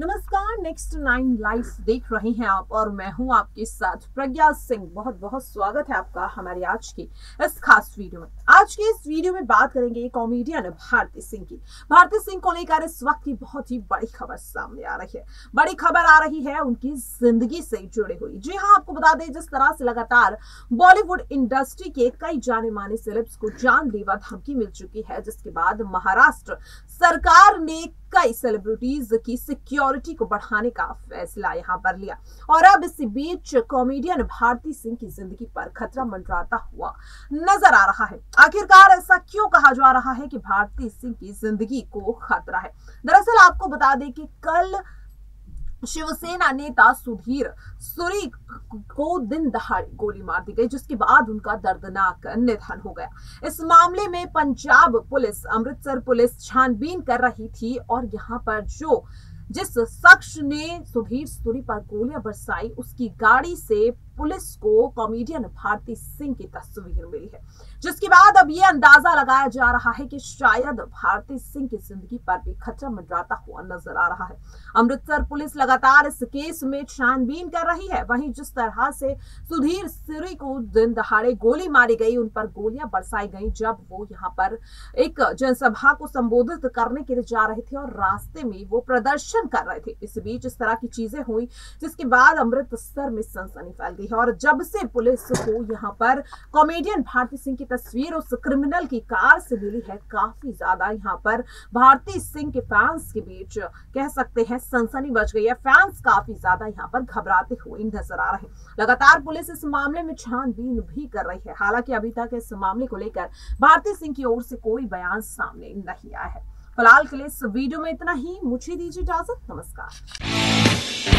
Next nine live देख रहे हैं आप और मैं हूँ आपके साथ प्रज्ञा सिंह। बहुत बहुत स्वागत है आपका हमारी आज की इस खास वीडियो में। आज के इस वीडियो में बात करेंगे कॉमेडियन भारती सिंह की। भारती सिंह को लेकर इस वक्त की बहुत ही बड़ी खबर सामने आ रही है। बड़ी खबर आ रही है उनकी ज़िंदगी से जुड़ी हुई। जी हाँ आपको बता दें, जिस तरह से लगातार बॉलीवुड इंडस्ट्री के कई जाने माने सेलेब्स को जानलेवा धमकी मिल चुकी है, जिसके बाद महाराष्ट्र सरकार ने कई सेलिब्रिटीज की सिक्योरिटी को बढ़ाने का फैसला यहाँ पर लिया। और अब इसी बीच कॉमेडियन भारती सिंह की ज़िंदगी पर खतरा मंडराता हुआ नज़र आ रहा है। आखिरकार ऐसा क्यों कहा जा रहा है कि भारती सिंह की ज़िंदगी को खतरा है? दरअसल आपको बता दें कि कल शिवसेना नेता सुधीर सुरी को दिन दहाड़े गोली मार दी गई, जिसके बाद उनका दर्दनाक निधन हो गया। इस मामले में पंजाब पुलिस, अमृतसर पुलिस छानबीन कर रही थी और यहाँ पर जो, जिस शख्स ने सुधीर सुरी पर गोलियाँ बरसाई, उसकी गाड़ी से पुलिस को कॉमेडियन भारती सिंह की तस्वीर मिली है। जिसके बाद अब यह अंदाज़ा लगाया जा रहा है कि शायद भारती सिंह की ज़िंदगी पर भी खतरा मंडराता हुआ नज़र आ रहा है। अमृतसर पुलिस लगातार इस केस में छानबीन कर रही है। वहीं जिस तरह से सुधीर सिरी को दिन दहाड़े गोली मारी गई, उन पर गोलियाँ बरसाई गई, जब वो यहाँ पर एक जनसभा को संबोधित करने के लिए जा रहे थे और रास्ते में वो प्रदर्शन कर रहे थे। इस बीच इस तरह की चीज़ें हुई, जिसके बाद अमृतसर में सनसनी फैल गई है और जब से पुलिस को यहाँ पर कॉमेडियन भारती सिंह की तस्वीर उस क्रिमिनल की कार से मिली है, काफ़ी ज़्यादा यहाँ पर भारती सिंह के फैंस के बीच कह सकते हैं सनसनी बच गई है। फैंस काफ़ी ज़्यादा यहाँ पर घबराते हुए नज़र आ रहे हैं। लगातार पुलिस इस मामले में छानबीन भी कर रही है। हालाँकि अभी तक इस मामले को लेकर भारती सिंह की ओर से कोई बयान सामने नहीं आया है। फ़िलहाल के लिए इस वीडियो में इतना ही। मुझे दीजिए इजाज़त। नमस्कार।